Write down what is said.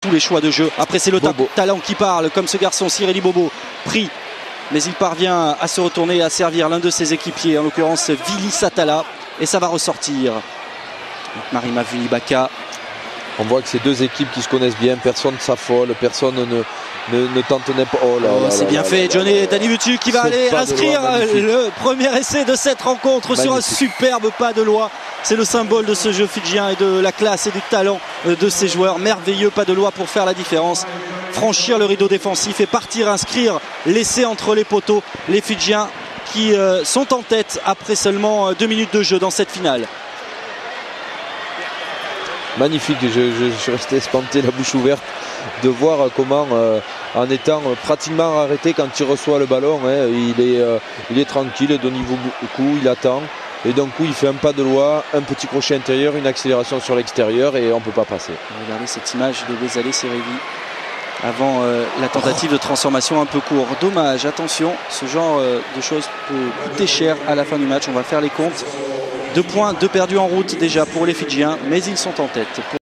tous les choix de jeu. Après, c'est le ta- talent qui parle, comme ce garçon, Cyril Bobo, pris. Mais il parvient à se retourner et à servir l'un de ses équipiers, en l'occurrence Vili Satala. Et ça va ressortir. Marima Vulibaka. On voit que c'est deux équipes qui se connaissent bien, personne ne s'affole, personne ne, ne, ne tente n'importe. Oh là Oh, là c'est bien là fait, là Johnny là. Danivutu qui va aller inscrire loi, magnifique. le premier essai de cette rencontre sur un superbe pas de loi. C'est le symbole de ce jeu fidjien et de la classe et du talent euh, de ces joueurs. Merveilleux pas de loi pour faire la différence. Franchir le rideau défensif et partir inscrire l'essai entre les poteaux. Les Fidjiens qui euh, sont en tête après seulement euh, deux minutes de jeu dans cette finale. Magnifique, je, suis resté espanté, la bouche ouverte, de voir comment, euh, en étant pratiquement arrêté quand il reçoit le ballon, hein, il, est, euh, il est tranquille, de niveau coup, il attend. Et d'un coup, il fait un pas de loi, un petit crochet intérieur, une accélération sur l'extérieur et on ne peut pas passer. Regardez cette image de Bezalé Serevi avant euh, la tentative de transformation un peu court. Dommage, attention, ce genre de choses peut coûter cher à la fin du match. On va faire les comptes. Deux points, deux perdus en route déjà pour les Fidjiens, mais ils sont en tête.